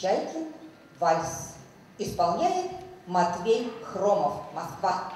Чайкин, вальс. Исполняет Матвей Хромов, Москва.